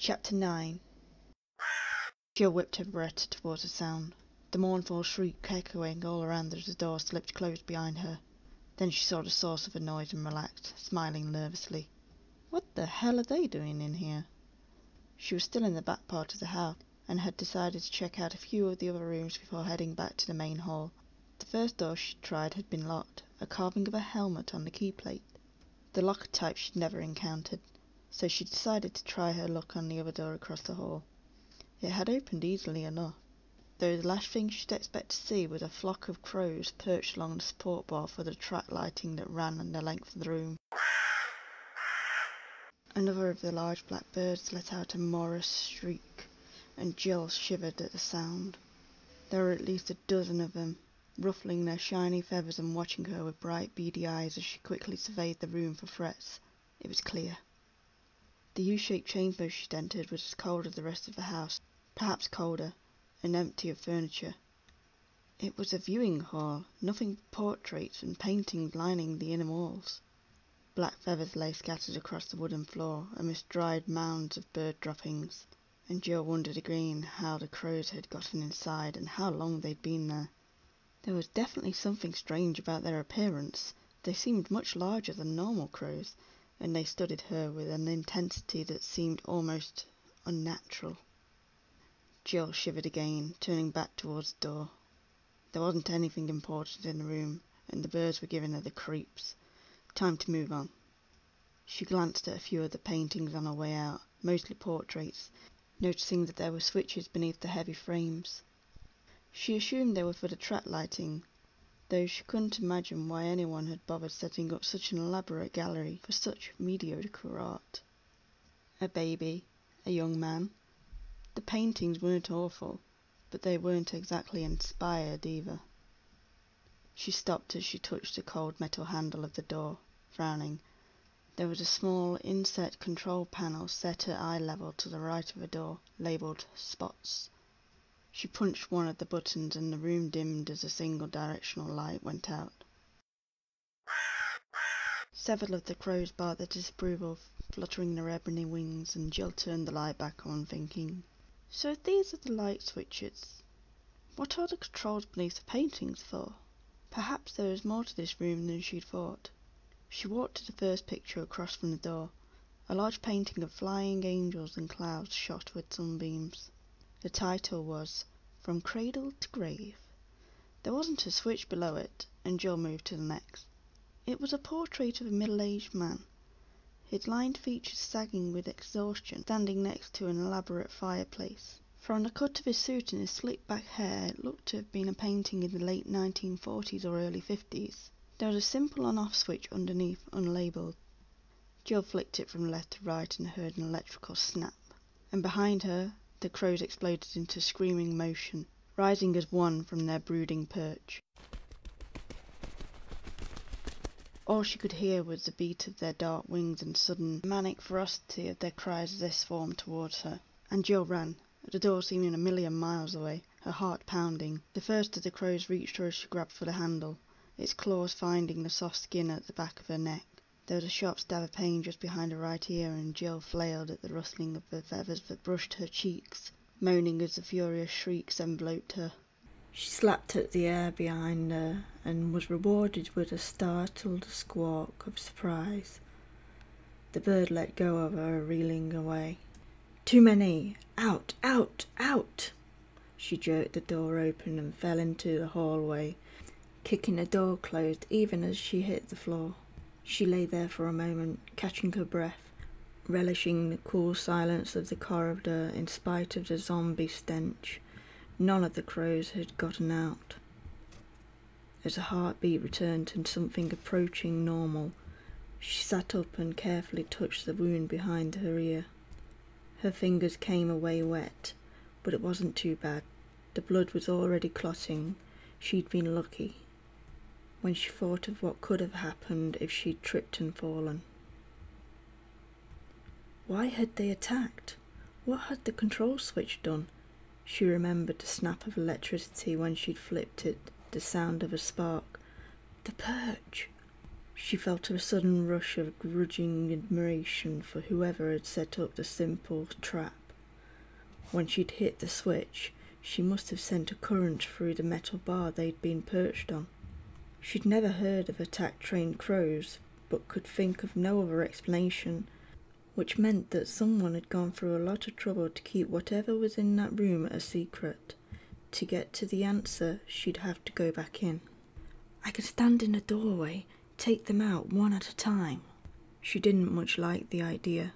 Chapter 9 Jill whipped her Beretta towards the sound, the mournful shriek echoing all around as the door slipped closed behind her. Then she saw the source of the noise and relaxed, smiling nervously. What the hell are they doing in here? She was still in the back part of the house and had decided to check out a few of the other rooms before heading back to the main hall. The first door she tried had been locked, a carving of a helmet on the key plate. The locker type she'd never encountered, so she decided to try her luck on the other door across the hall. It had opened easily enough, though the last thing she'd expect to see was a flock of crows perched along the support bar for the track lighting that ran the length of the room. Another of the large black birds let out a morose shriek, and Jill shivered at the sound. There were at least a dozen of them, ruffling their shiny feathers and watching her with bright beady eyes as she quickly surveyed the room for threats. It was clear. The U-shaped chamber she'd entered was as cold as the rest of the house, perhaps colder, and empty of furniture. It was a viewing hall, nothing but portraits and paintings lining the inner walls. Black feathers lay scattered across the wooden floor amidst dried mounds of bird droppings, and Jill wondered again how the crows had gotten inside and how long they'd been there. There was definitely something strange about their appearance. They seemed much larger than normal crows, and they studied her with an intensity that seemed almost unnatural. Jill shivered again, turning back towards the door. There wasn't anything important in the room, and the birds were giving her the creeps. Time to move on. She glanced at a few of the paintings on her way out, mostly portraits, noticing that there were switches beneath the heavy frames. She assumed they were for the track lighting, though she couldn't imagine why anyone had bothered setting up such an elaborate gallery for such mediocre art. A baby, a young man. The paintings weren't awful, but they weren't exactly inspired either. She stopped as she touched the cold metal handle of the door, frowning. There was a small inset control panel set at eye level to the right of the door, labelled Spots. She punched one of the buttons and the room dimmed as a single directional light went out. Several of the crows barked their disapproval, fluttering their ebony wings, and Jill turned the light back on, thinking, So these are the light switches. What are the controls beneath the paintings for? Perhaps there is more to this room than she'd thought. She walked to the first picture across from the door, a large painting of flying angels and clouds shot with sunbeams. The title was From Cradle to Grave. There wasn't a switch below it, and Jill moved to the next. It was a portrait of a middle-aged man, his lined features sagging with exhaustion, standing next to an elaborate fireplace. From the cut of his suit and his slick back hair, it looked to have been a painting in the late 1940s or early 50s. There was a simple on-off switch underneath, unlabeled. Jill flicked it from left to right and heard an electrical snap. And behind her, the crows exploded into screaming motion, rising as one from their brooding perch. All she could hear was the beat of their dark wings and sudden manic ferocity of their cries as they swarmed towards her. And Jill ran, the door seeming a million miles away, her heart pounding. The first of the crows reached her as she grabbed for the handle, its claws finding the soft skin at the back of her neck. There was a sharp stab of pain just behind her right ear, and Jill flailed at the rustling of the feathers that brushed her cheeks, moaning as the furious shrieks enveloped her. She slapped at the air behind her and was rewarded with a startled squawk of surprise. The bird let go of her, reeling away. Too many! Out! Out! Out! She jerked the door open and fell into the hallway, kicking the door closed even as she hit the floor. She lay there for a moment, catching her breath, relishing the cool silence of the corridor in spite of the zombie stench. None of the crows had gotten out. As her heartbeat returned to something approaching normal, she sat up and carefully touched the wound behind her ear. Her fingers came away wet, but it wasn't too bad. The blood was already clotting. She'd been lucky when she thought of what could have happened if she'd tripped and fallen. Why had they attacked? What had the control switch done? She remembered the snap of electricity when she'd flipped it, the sound of a spark. The perch! She felt a sudden rush of grudging admiration for whoever had set up the simple trap. When she'd hit the switch, she must have sent a current through the metal bar they'd been perched on. She'd never heard of attack trained crows, but could think of no other explanation, which meant that someone had gone through a lot of trouble to keep whatever was in that room a secret. To get to the answer, she'd have to go back in. I could stand in the doorway, take them out one at a time. She didn't much like the idea.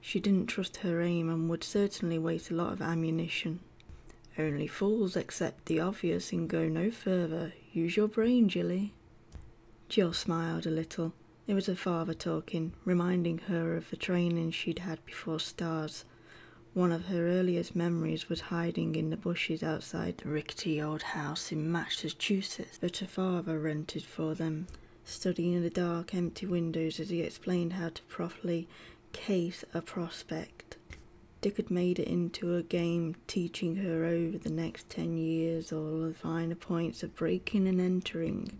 She didn't trust her aim and would certainly waste a lot of ammunition. Only fools accept the obvious and go no further. Use your brain, Jilly. Jill smiled a little. It was her father talking, reminding her of the training she'd had before stars. One of her earliest memories was hiding in the bushes outside the rickety old house in Massachusetts that her father rented for them, studying the dark, empty windows as he explained how to properly case a prospect. Dick had made it into a game, teaching her over the next ten years all the finer points of breaking and entering.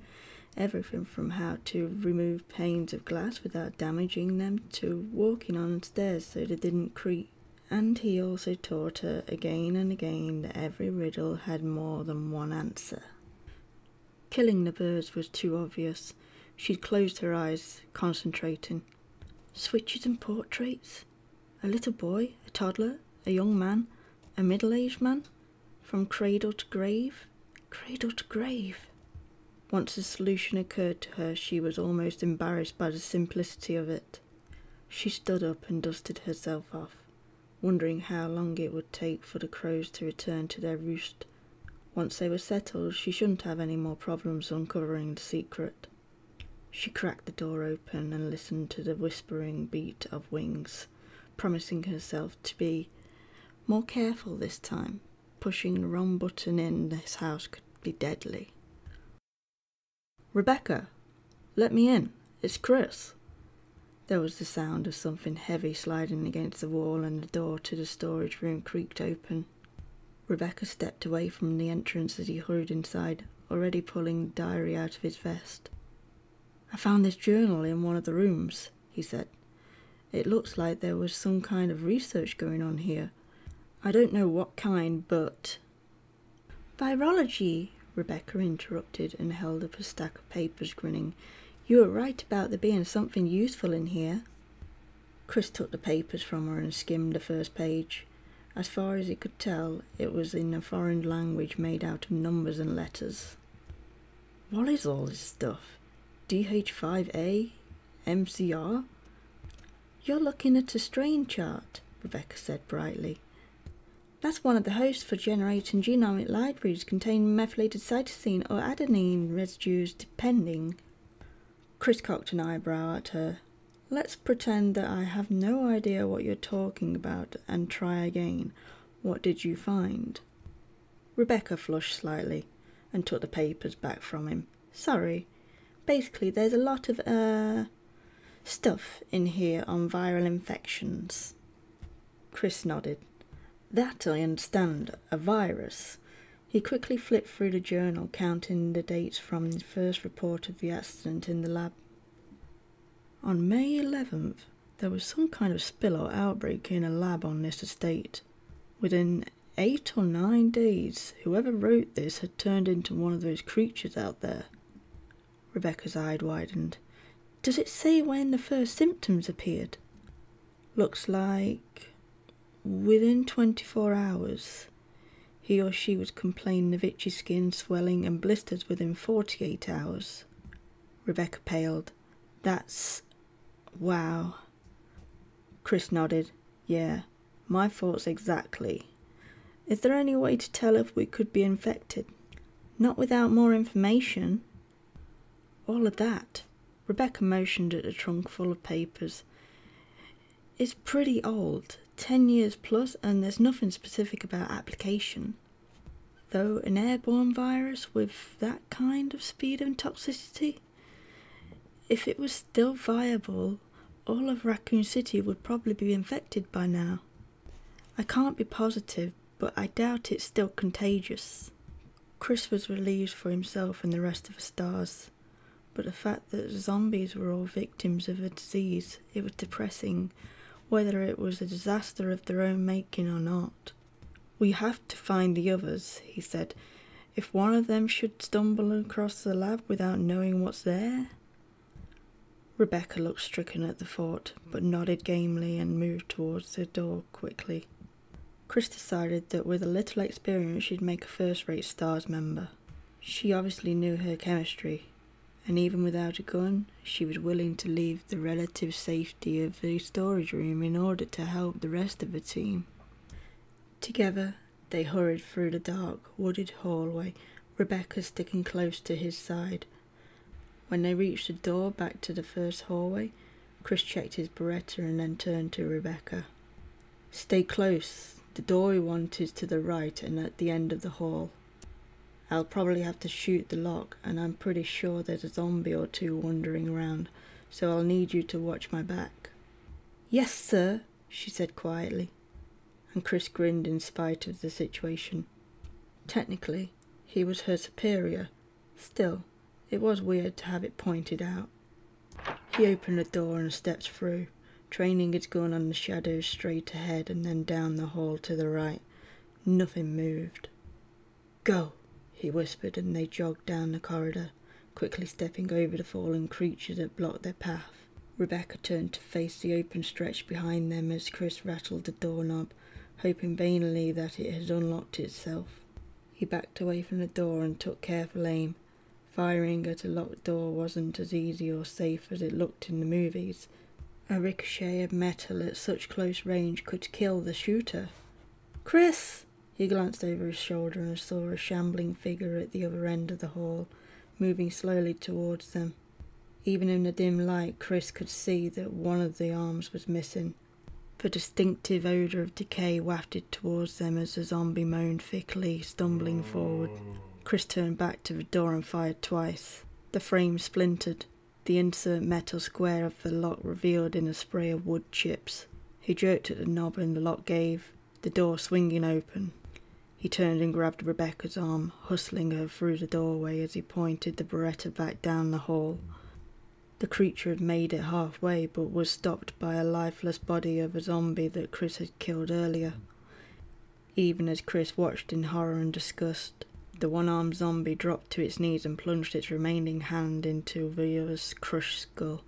Everything from how to remove panes of glass without damaging them to walking on stairs so they didn't creak and he also taught her again and again that every riddle had more than one answer. Killing the birds was too obvious. She'd closed her eyes, concentrating. Switches and portraits? A little boy, a toddler, a young man, a middle aged man? From cradle to grave? Cradle to grave. Once the solution occurred to her, she was almost embarrassed by the simplicity of it. She stood up and dusted herself off wondering how long it would take for the crows to return to their roost. Once they were settled, she shouldn't have any more problems uncovering the secret. She cracked the door open and listened to the whispering beat of wings, promising herself to be more careful this time. Pushing the wrong button in this house could be deadly. Rebecca, let me in. It's Chris. There was the sound of something heavy sliding against the wall, and the door to the storage room creaked open. Rebecca stepped away from the entrance as he hurried inside, already pulling the diary out of his vest. I found this journal in one of the rooms, he said. It looks like there was some kind of research going on here. I don't know what kind, but. Virology, Rebecca interrupted and held up a stack of papers, grinning. You were right about there being something useful in here. Chris took the papers from her and skimmed the first page. As far as he could tell, it was in a foreign language made out of numbers and letters. What is all this stuff? DH5A? MCR? You're looking at a strain chart, Rebecca said brightly. That's one of the hosts for generating genomic libraries containing methylated cytosine or adenine residues, depending Chris cocked an eyebrow at her. Let's pretend that I have no idea what you're talking about and try again. What did you find? Rebecca flushed slightly and took the papers back from him. Sorry. Basically, there's a lot of, uh, stuff in here on viral infections. Chris nodded. That I understand. A virus. He quickly flipped through the journal, counting the dates from the first report of the accident in the lab. On May 11th, there was some kind of spill or outbreak in a lab on this estate. Within eight or nine days, whoever wrote this had turned into one of those creatures out there. Rebecca's eye widened. Does it say when the first symptoms appeared? Looks like within 24 hours. He or she was complaining of itchy skin, swelling, and blisters within 48 hours. Rebecca paled. That's. wow. Chris nodded. Yeah, my thoughts exactly. Is there any way to tell if we could be infected? Not without more information. All of that. Rebecca motioned at a trunk full of papers. It's pretty old. 10 years plus, and there's nothing specific about application. Though an airborne virus with that kind of speed and toxicity, if it was still viable, all of Raccoon City would probably be infected by now. I can't be positive, but I doubt it's still contagious. Chris was relieved for himself and the rest of the stars. But the fact that zombies were all victims of a disease, it was depressing, whether it was a disaster of their own making or not. We have to find the others, he said. If one of them should stumble across the lab without knowing what's there. Rebecca looked stricken at the thought, but nodded gamely and moved towards the door quickly. Chris decided that with a little experience she'd make a first rate STARS member. She obviously knew her chemistry, and even without a gun, she was willing to leave the relative safety of the storage room in order to help the rest of the team. Together, they hurried through the dark, wooded hallway, Rebecca sticking close to his side. When they reached the door back to the first hallway, Chris checked his Beretta and then turned to Rebecca. Stay close. The door we want is to the right and at the end of the hall. I'll probably have to shoot the lock, and I'm pretty sure there's a zombie or two wandering around, so I'll need you to watch my back. Yes, sir, she said quietly, and Chris grinned in spite of the situation. Technically, he was her superior. Still, it was weird to have it pointed out. He opened the door and stepped through, training his gun on the shadows straight ahead and then down the hall to the right. Nothing moved. Go! He whispered, and they jogged down the corridor, quickly stepping over the fallen creature that blocked their path. Rebecca turned to face the open stretch behind them as Chris rattled the doorknob, hoping vainly that it had unlocked itself. He backed away from the door and took careful aim. Firing at a locked door wasn't as easy or safe as it looked in the movies. A ricochet of metal at such close range could kill the shooter. Chris! He glanced over his shoulder and saw a shambling figure at the other end of the hall, moving slowly towards them. Even in the dim light, Chris could see that one of the arms was missing. The distinctive odour of decay wafted towards them as the zombie moaned thickly, stumbling forward. Chris turned back to the door and fired twice. The frame splintered, the insert metal square of the lock revealed in a spray of wood chips. He jerked at the knob and the lock gave, the door swinging open. He turned and grabbed Rebecca's arm, hustling her through the doorway as he pointed the Beretta back down the hall. The creature had made it halfway, but was stopped by a lifeless body of a zombie that Chris had killed earlier. Even as Chris watched in horror and disgust, the one-armed zombie dropped to its knees and plunged its remaining hand into the other's crushed skull.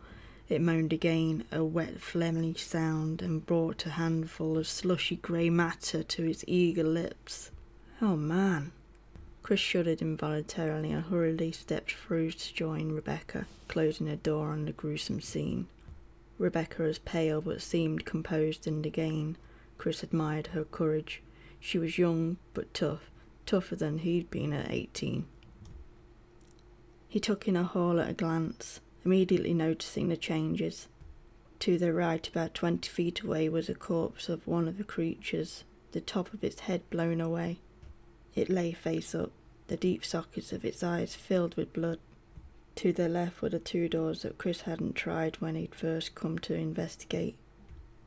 It moaned again, a wet, phlegmy sound, and brought a handful of slushy grey matter to its eager lips. Oh man. Chris shuddered involuntarily and hurriedly stepped through to join Rebecca, closing the door on the gruesome scene. Rebecca was pale but seemed composed and again Chris admired her courage. She was young but tough, tougher than he'd been at eighteen. He took in her hall at a glance, immediately noticing the changes. To the right, about twenty feet away, was a corpse of one of the creatures, the top of its head blown away. It lay face up, the deep sockets of its eyes filled with blood. To the left were the two doors that Chris hadn't tried when he'd first come to investigate.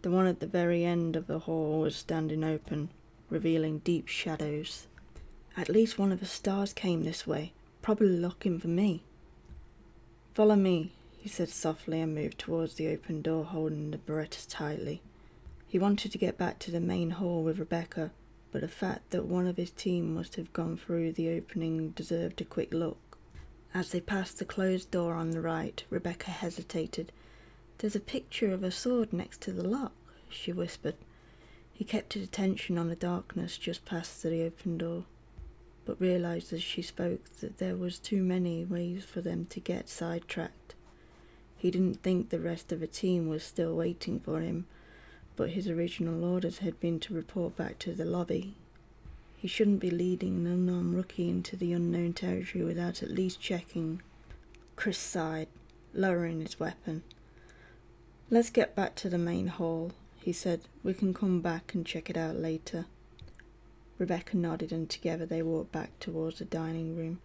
The one at the very end of the hall was standing open, revealing deep shadows. At least one of the stars came this way, probably looking for me. Follow me, he said softly and moved towards the open door, holding the Beretta tightly. He wanted to get back to the main hall with Rebecca, but the fact that one of his team must have gone through the opening deserved a quick look. As they passed the closed door on the right, Rebecca hesitated. There's a picture of a sword next to the lock, she whispered. He kept his attention on the darkness just past the open door, but realized as she spoke that there was too many ways for them to get sidetracked. He didn't think the rest of the team was still waiting for him, but his original orders had been to report back to the lobby. He shouldn't be leading an unarmed rookie into the unknown territory without at least checking. Chris sighed, lowering his weapon. Let's get back to the main hall, he said. We can come back and check it out later. Rebecca nodded and together they walked back towards the dining room,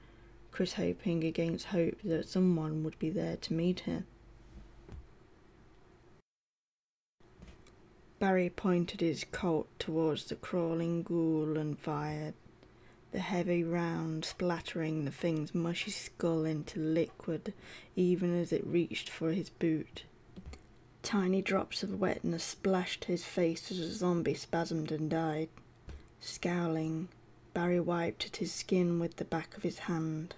Chris hoping against hope that someone would be there to meet him. Barry pointed his Colt towards the crawling ghoul and fired. the heavy round splattering the thing's mushy skull into liquid even as it reached for his boot. Tiny drops of wetness splashed his face as the zombie spasmed and died. Scowling, Barry wiped at his skin with the back of his hand.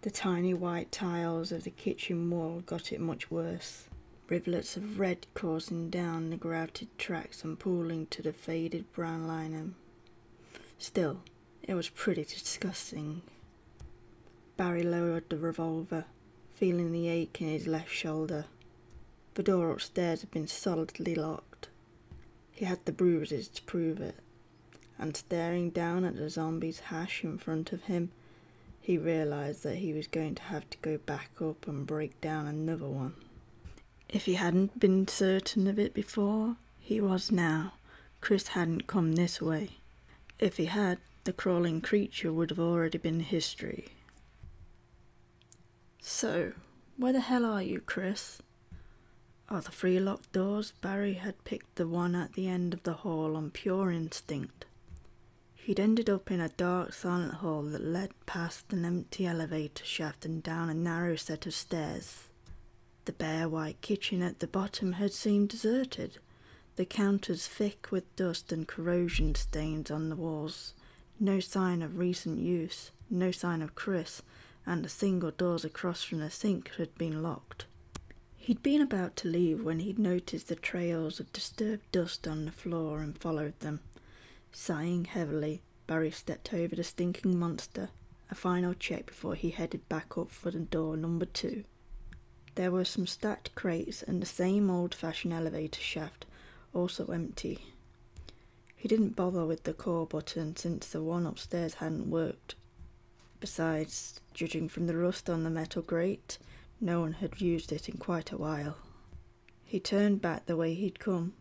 The tiny white tiles of the kitchen wall got it much worse, rivulets of red coursing down the grouted tracks and pooling to the faded brown linoleum. Still, it was pretty disgusting. Barry lowered the revolver, feeling the ache in his left shoulder. The door upstairs had been solidly locked. He had the bruises to prove it, and staring down at the zombie's hash in front of him, he realized that he was going to have to go back up and break down another one. If he hadn't been certain of it before, he was now. Chris hadn't come this way. If he had, the crawling creature would have already been history. So, where the hell are you, Chris? Are the three locked doors? Barry had picked the one at the end of the hall on pure instinct. He'd ended up in a dark, silent hall that led past an empty elevator shaft and down a narrow set of stairs. The bare white kitchen at the bottom had seemed deserted, the counters thick with dust and corrosion stains on the walls. No sign of recent use, no sign of Chris, and the single doors across from the sink had been locked. He'd been about to leave when he'd noticed the trails of disturbed dust on the floor and followed them. Sighing heavily, Barry stepped over the stinking monster, a final check before he headed back up for the door number two. There were some stacked crates and the same old fashioned elevator shaft, also empty. He didn't bother with the call button since the one upstairs hadn't worked. Besides, judging from the rust on the metal grate, no one had used it in quite a while. He turned back the way he'd come,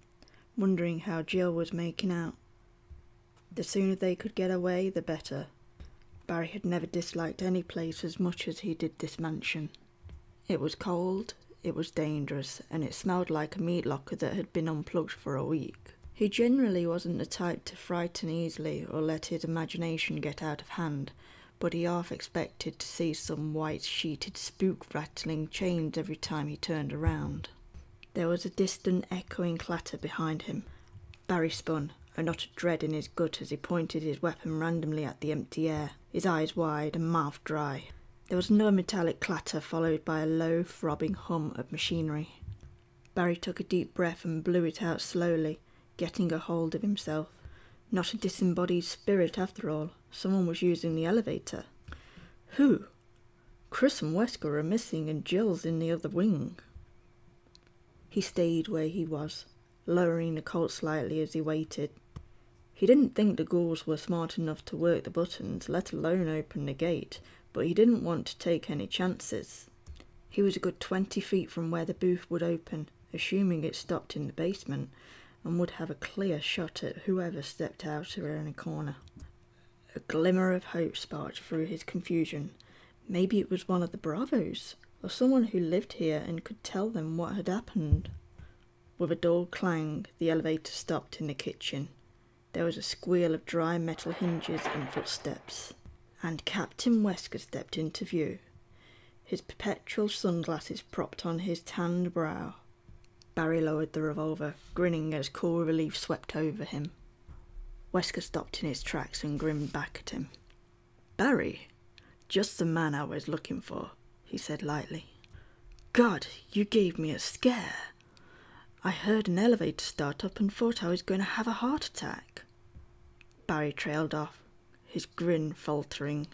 wondering how Jill was making out. The sooner they could get away, the better. Barry had never disliked any place as much as he did this mansion. It was cold, it was dangerous, and it smelled like a meat locker that had been unplugged for a week. He generally wasn't the type to frighten easily or let his imagination get out of hand, but he half expected to see some white sheeted spook rattling chains every time he turned around. There was a distant echoing clatter behind him. Barry spun, a knot of dread in his gut as he pointed his weapon randomly at the empty air, his eyes wide and mouth dry. There was no metallic clatter followed by a low, throbbing hum of machinery. Barry took a deep breath and blew it out slowly, getting a hold of himself. Not a disembodied spirit after all. Someone was using the elevator. Who? Chris and Wesker are missing and Jill's in the other wing. He stayed where he was, lowering the Colt slightly as he waited. He didn't think the ghouls were smart enough to work the buttons, let alone open the gate, but he didn't want to take any chances. He was a good twenty feet from where the booth would open, assuming it stopped in the basement, and would have a clear shot at whoever stepped out around a corner. A glimmer of hope sparked through his confusion. Maybe it was one of the Bravos, or someone who lived here and could tell them what had happened. With a dull clang, the elevator stopped in the kitchen. There was a squeal of dry metal hinges and footsteps, and Captain Wesker stepped into view, his perpetual sunglasses propped on his tanned brow. Barry lowered the revolver, grinning as cool relief swept over him. Wesker stopped in his tracks and grinned back at him. Barry, just the man I was looking for, he said lightly. God, you gave me a scare. I heard an elevator start up and thought I was going to have a heart attack. Barry trailed off, his grin faltering.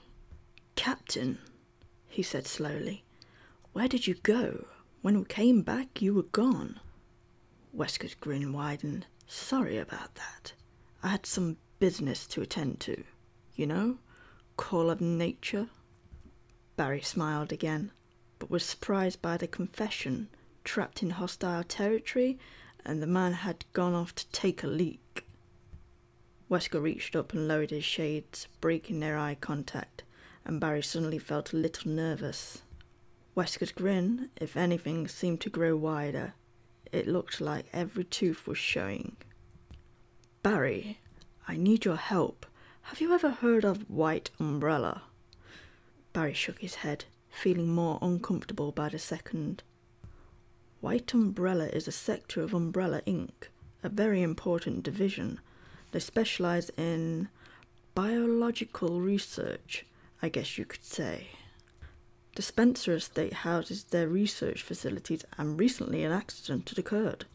Captain, he said slowly, where did you go? When we came back, you were gone. Wesker's grin widened. Sorry about that. I had some business to attend to. You know? Call of nature. Barry smiled again, but was surprised by the confession. Trapped in hostile territory, and the man had gone off to take a leak. Wesker reached up and lowered his shades, breaking their eye contact, and Barry suddenly felt a little nervous. Wesker's grin, if anything, seemed to grow wider. It looked like every tooth was showing. Barry, I need your help. Have you ever heard of White Umbrella? Barry shook his head, feeling more uncomfortable by the second. White Umbrella is a sector of Umbrella Inc., a very important division. They specialize in biological research, I guess you could say. The Spencer estate houses their research facilities, and recently an accident had occurred.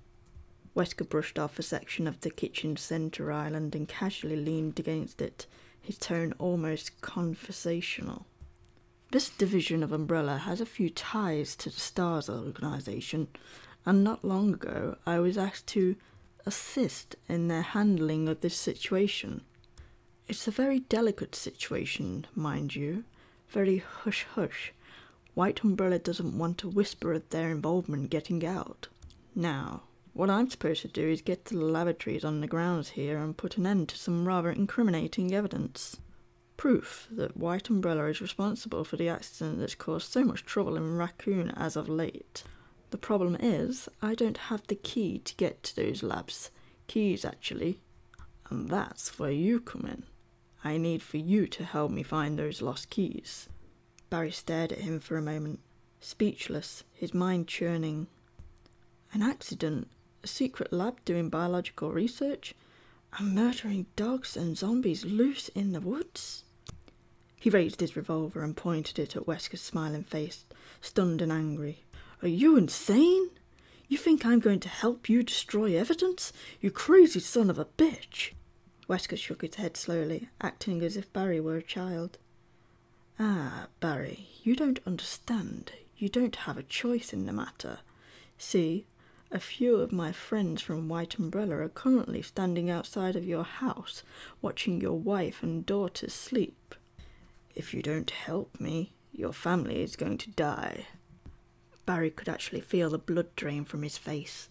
Wesker brushed off a section of the kitchen centre island and casually leaned against it, his tone almost conversational. This division of Umbrella has a few ties to the STARS organization, and not long ago I was asked to assist in their handling of this situation. It's a very delicate situation, mind you, very hush hush. White Umbrella doesn't want a whisper of their involvement getting out. Now, what I'm supposed to do is get to the lavatories on the grounds here and put an end to some rather incriminating evidence. Proof that White Umbrella is responsible for the accident that's caused so much trouble in Raccoon as of late. The problem is, I don't have the key to get to those labs. Keys, actually. And that's where you come in. I need for you to help me find those lost keys. Barry stared at him for a moment, speechless, his mind churning. An accident? A secret lab doing biological research? And murdering dogs and zombies loose in the woods? He raised his revolver and pointed it at Wesker's smiling face, stunned and angry. Are you insane? You think I'm going to help you destroy evidence? You crazy son of a bitch! Wesker shook his head slowly, acting as if Barry were a child. Ah, Barry, you don't understand. You don't have a choice in the matter. See, a few of my friends from White Umbrella are currently standing outside of your house, watching your wife and daughter sleep. If you don't help me, your family is going to die. Barry could actually feel the blood drain from his face.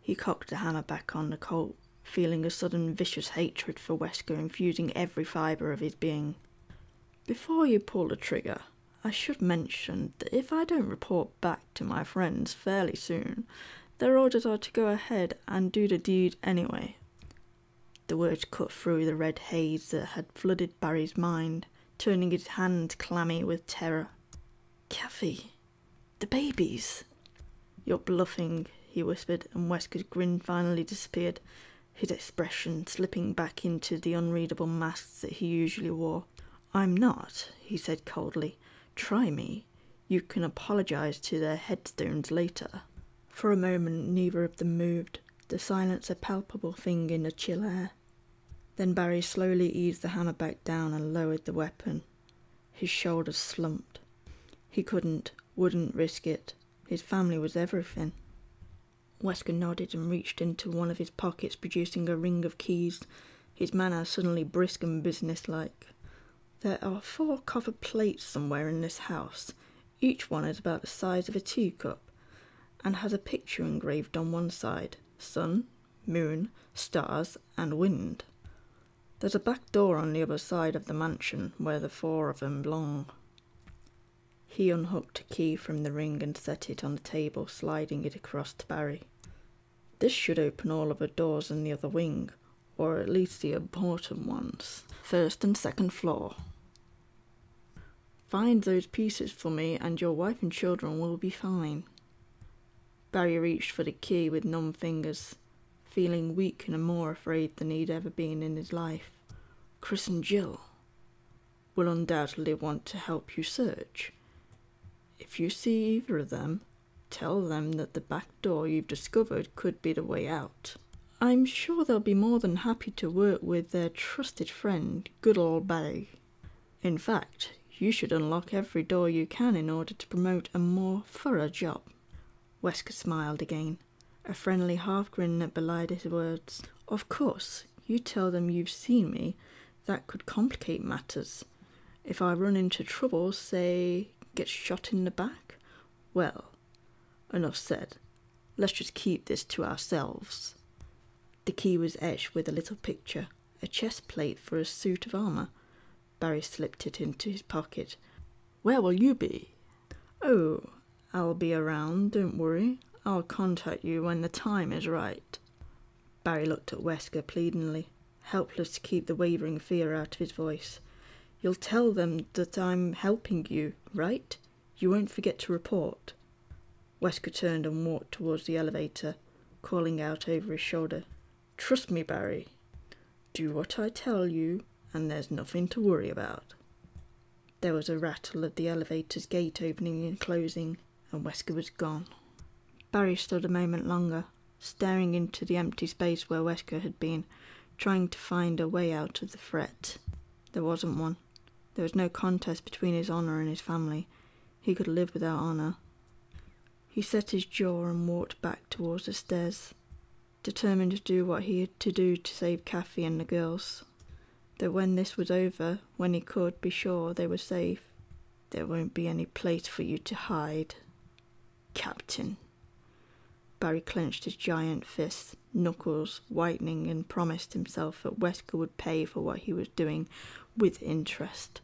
He cocked the hammer back on the Colt, feeling a sudden vicious hatred for Wesker infusing every fibre of his being. Before you pull the trigger, I should mention that if I don't report back to my friends fairly soon, their orders are to go ahead and do the deed anyway. The words cut through the red haze that had flooded Barry's mind, turning his hand clammy with terror. Kathy, the babies. You're bluffing, he whispered, and Wesker's grin finally disappeared, his expression slipping back into the unreadable masks that he usually wore. I'm not, he said coldly. Try me. You can apologize to their headstones later. For a moment, neither of them moved, the silence a palpable thing in the chill air. Then Barry slowly eased the hammer back down and lowered the weapon. His shoulders slumped. He couldn't, wouldn't risk it. His family was everything. Wesker nodded and reached into one of his pockets, producing a ring of keys, his manner suddenly brisk and businesslike. There are four copper plates somewhere in this house. Each one is about the size of a teacup, and has a picture engraved on one side sun, moon, stars, and wind. There's a back door on the other side of the mansion where the four of them belong. He unhooked a key from the ring and set it on the table, sliding it across to Barry. This should open all of the doors in the other wing, or at least the important ones. First and second floor. Find those pieces for me, and your wife and children will be fine. Barry reached for the key with numb fingers, feeling weak and more afraid than he'd ever been in his life. Chris and Jill will undoubtedly want to help you search. If you see either of them, tell them that the back door you've discovered could be the way out. I'm sure they'll be more than happy to work with their trusted friend, good old Barry. In fact, you should unlock every door you can in order to promote a more thorough job. Wesker smiled again, a friendly half grin that belied his words. Of course, you tell them you've seen me. That could complicate matters. If I run into trouble, say, get shot in the back, well, enough said. Let's just keep this to ourselves. The key was etched with a little picture, a chest plate for a suit of armour. Barry slipped it into his pocket. Where will you be? Oh, I'll be around, don't worry. I'll contact you when the time is right. Barry looked at Wesker pleadingly. helpless to keep the wavering fear out of his voice. You'll tell them that I'm helping you, right? You won't forget to report. Wesker turned and walked towards the elevator, calling out over his shoulder, Trust me, Barry. Do what I tell you, and there's nothing to worry about. There was a rattle of the elevator's gate opening and closing, and Wesker was gone. Barry stood a moment longer, staring into the empty space where Wesker had been, trying to find a way out of the fret. There wasn't one. There was no contest between his honour and his family. He could live without honour. He set his jaw and walked back towards the stairs, determined to do what he had to do to save Kathy and the girls. That when this was over, when he could be sure they were safe, there won't be any place for you to hide. Captain. Barry clenched his giant fists, knuckles whitening, and promised himself that Wesker would pay for what he was doing with interest.